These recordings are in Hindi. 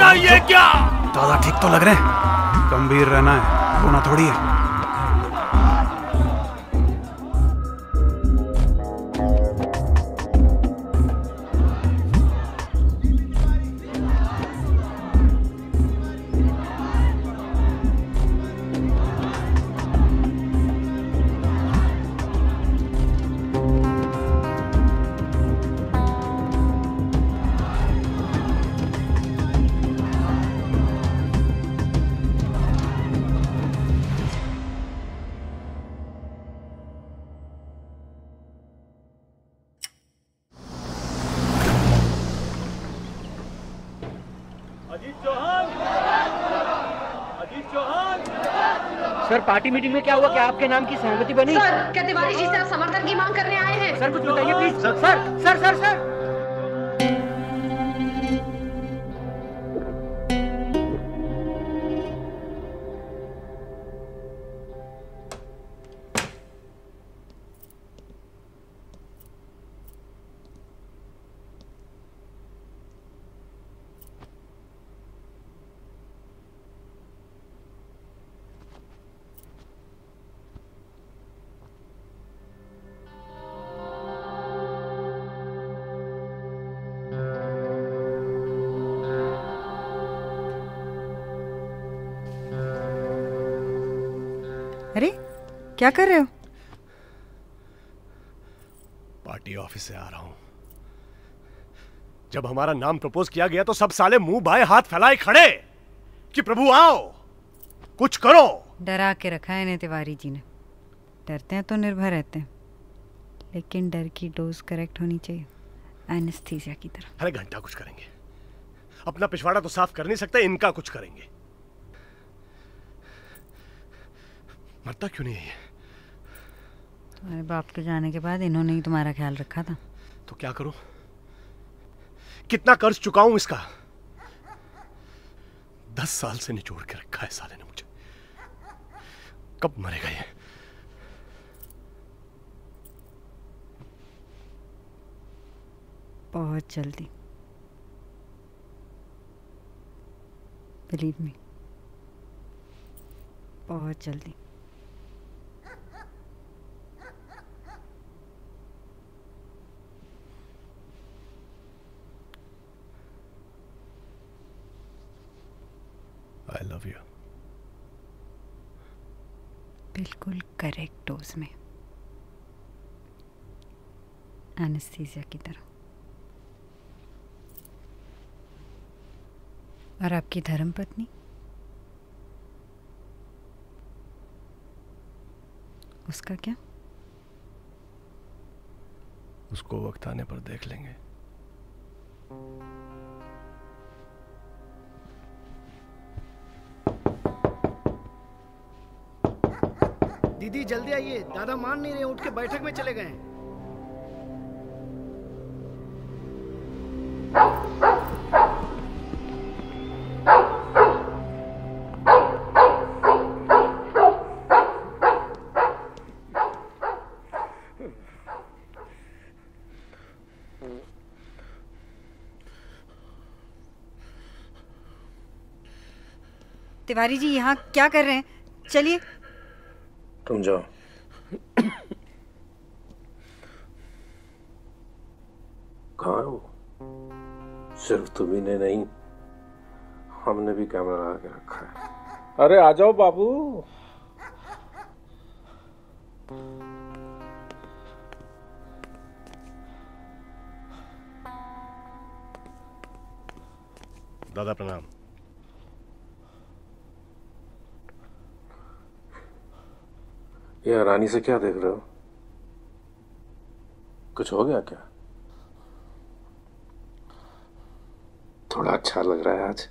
दादा ये क्या दादा ठीक तो लग रहे हैं। गंभीर रहना है होना थोड़ी है। सर पार्टी मीटिंग में क्या हुआ? क्या आपके नाम की सहमति बनी? सर क्या तिवारी जी से आप समर्थन की मांग करने आए हैं? सर कुछ बताइए please sir sir sir sir. क्या कर रहे हो? पार्टी ऑफ़िस से आ रहा हूँ। जब हमारा नाम प्रपोज किया गया तो सब साले मुँह बाएँ हाथ फैलाए खड़े कि प्रभु आओ कुछ करो। डरा के रखा है इन्हें तिवारी जी ने। डरते हैं तो निर्भर रहते हैं लेकिन डर की डोज करेक्ट होनी चाहिए एनेस्थीसिया की तरह अरे घंटा कुछ करेंगे। अपना पिछवाड़ा तो साफ़ कर नहीं सकते इनका कुछ करेंगे। मरता क्यों नहीं है? तुम्हारे बाप के जाने के बाद इन्होंने ही तुम्हारा ख्याल रखा था। तो क्या करूँ? कितना कर्ज चुकाऊं इसका? दस साल से निचोड़ के रखा है साले ने मुझे। कब मरेगा ये? बहुत जल्दी। बिलीव मी बहुत जल्दी आई लव यू बिल्कुल करेक्ट डोज में। एनेस्थीसिया की तरह। और आपकी धर्मपत्नी? उसका क्या? उसको वक्त आने पर देख लेंगे। दीदी, जल्दी आइए। दादा मान नहीं रहे, उठ के बैठक में चले गए। तिवारी जी, यहाँ क्या कर रहे हैं? चलिए। तुम जाओ। कहाँ हो? सिर्फ़ तुम्ही नहीं, हमने भी कैमरा लगा के रखा है। अरे, आ जाओ बाबू। दादा प्रणाम। ये रानी से क्या देख रहे हो? कुछ हो गया क्या? थोड़ा अच्छा लग रहा है आज।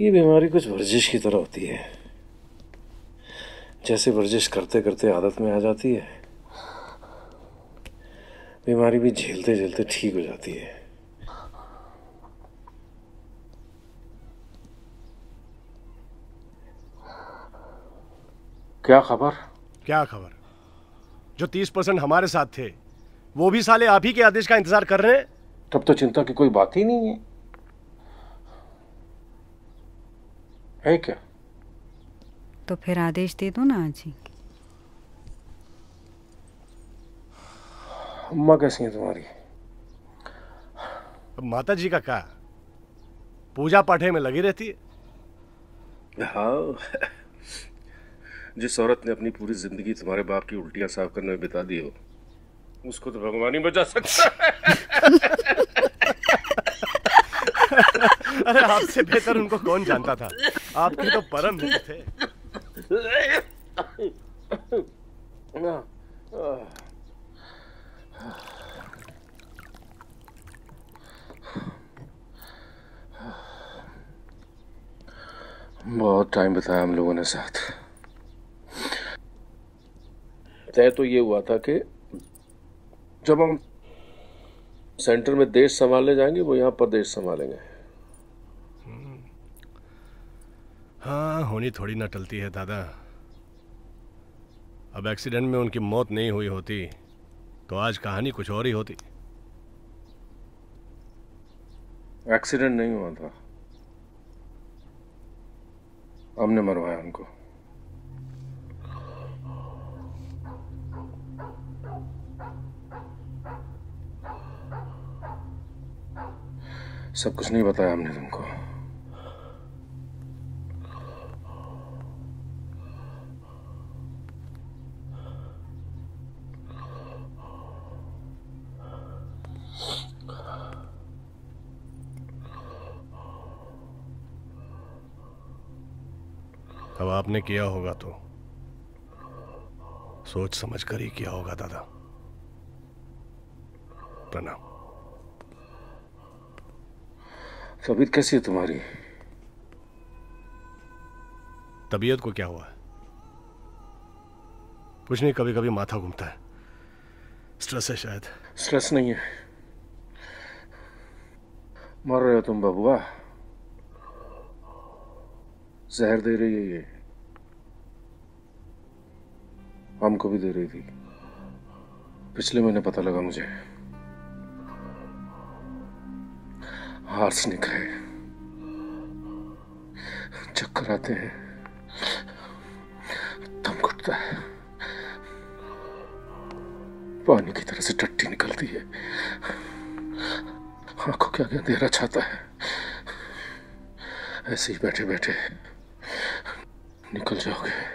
ये बीमारी कुछ वर्जिश की तरह होती है। जैसे वर्जिश करते करते आदत में आ जाती है, बीमारी भी झेलते झेलते ठीक हो जाती है। क्या खबर? क्या खबर? जो तीस परसेंट हमारे साथ थे वो भी साले आप ही के आदेश का इंतज़ार कर रहे हैं? तब तो चिंता की कोई बात ही नहीं है। है क्या? तो फिर आदेश दे दो ना आज ही। अम्मा कैसी है तुम्हारी? अब माता जी का क्या? पूजा पाठे में लगी रहती है? हाँ। जिस औरत ने अपनी पूरी ज़िंदगी तुम्हारे बाप की उल्टियाँ साफ़ करने में बिता दी हो उसको तो भगवान ही बचा सकता है। अरे आपसे बेहतर उनको कौन जानता था? आपके तो परम मित्र थे। बहुत टाइम बिताया हम लोगों ने साथ। तय तो ये हुआ था कि जब हम सेंटर में देश संभालने जाएँगे वो यहाँ प्रदेश संभालेंगे। हाँ होनी थोड़ी ना टलती है दादा। अब एक्सीडेंट में उनकी मौत नहीं हुई होती तो आज कहानी कुछ और ही होती। एक्सीडेंट नहीं हुआ था। हमने मरवाया उनको। सब कुछ नहीं बताया हमने तुमको। अब आपने किया होगा तो सोच समझ कर ही किया होगा, दादा। प्रणाम। तबीयत कैसी है तुम्हारी? तबीयत को क्या हुआ? कुछ नहीं कभी कभी माथा घूमता है। स्ट्रेस है शायद। स्ट्रेस नहीं है। मर रहे हो तुम बबुआ। जहर दे रही है ये। हमको भी दे रही थी। पिछले महीने पता लगा मुझे। आर्सनिक है। चक्कर आते हैं। दम घुटता है। पानी की तरह से टट्टी निकलती है। आँखों के आगे अंधेरा छाता है। ऐसे ही बैठे बैठे निकल जाओगे।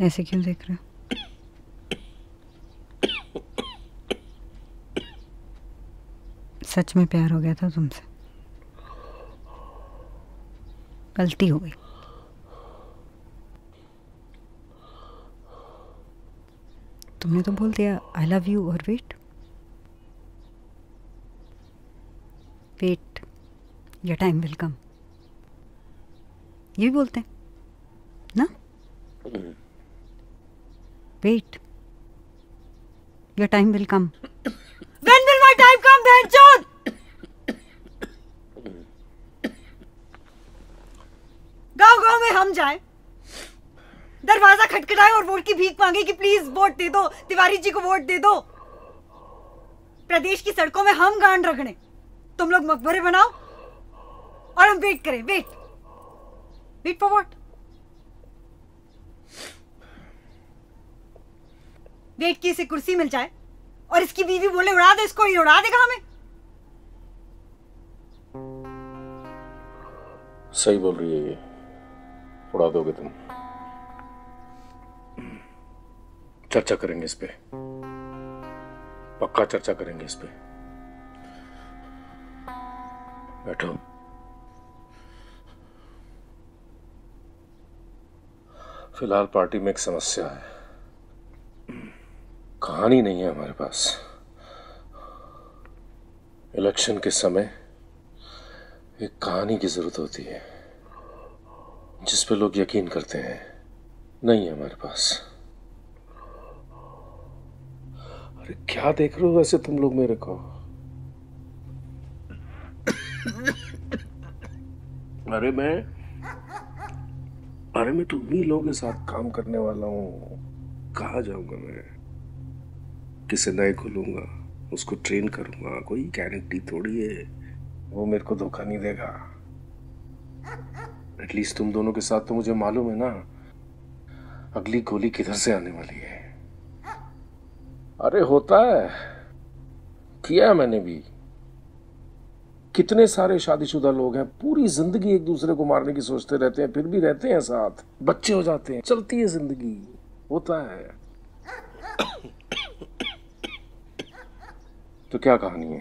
ऐसे क्यों देख रहे सच में प्यार हो गया था तुमसे। गलती हो गई। तुमने तो बोल दिया आई लव यू और वेट वेट या टाइम विल कम ये भी बोलते हैं, ना? Wait your time will come when will my time come बहनचोद गाँव गाँव में हम जाएँ। दरवाज़ा खटखटाए और वोट की भीख मांगे कि प्लीज़ वोट दे दो, तिवारी जी को वोट दे दो। प्रदेश की सड़कों में हम गांड रगड़े। तुम लोग मकबरे बनाओ और हम वेट करें wait wait for what wait की इसे कुर्सी मिल जाए और इसकी बीवी बोले, उड़ा दे इसको, ये उड़ा देगा हमें। सही बोल रही है ये। उड़ा दोगे तुम। चर्चा करेंगे इस पे। पक्का चर्चा करेंगे इस पे। बैठो। फ़िलहाल पार्टी में एक समस्या है। कहानी नहीं है हमारे पास। इलेक्शन के समय एक कहानी की ज़रूरत होती है, जिस पे लोग यकीन करते हैं, नहीं है हमारे पास। अरे क्या देख रहे हो वैसे तुम लोग मेरे को? अरे मैं अरे मैं तो उन्हीं लोगों के साथ काम करने वाला हूँ। कहा जाऊँगा मैं? किसे नए खोलूँगा उसको ट्रेन करूँगा, कोई गारंटी थोड़ी है। वो मेरे को धोखा नहीं देगा। एटलीस्ट तुम दोनों के साथ तो मुझे मालूम है ना। अगली गोली किधर से आने वाली है? अरे होता है। किया है मैंने भी। कितने सारे शादीशुदा लोग हैं, पूरी ज़िंदगी एक दूसरे को मारने की सोचते रहते हैं, फिर भी रहते हैं साथ, बच्चे हो जाते हैं, चलती है ज़िंदगी। होता है। तो क्या कहानी है?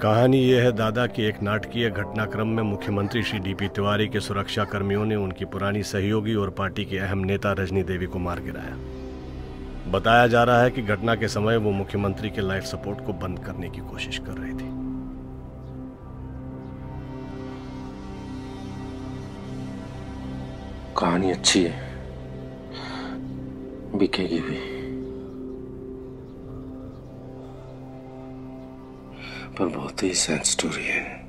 कहानी यह है दादा की एक नाटकीय घटनाक्रम में मुख्यमंत्री श्री डीपी तिवारी के सुरक्षा कर्मियों ने उनकी पुरानी सहयोगी और पार्टी के अहम नेता रजनी देवी को मार गिराया। बताया जा रहा है कि घटना के समय वो मुख्यमंत्री के लाइफ सपोर्ट को बंद करने की कोशिश कर रही थी। कहानी अच्छी है। बिकेगी भी। पर बहुत ही सैड स्टोरी है।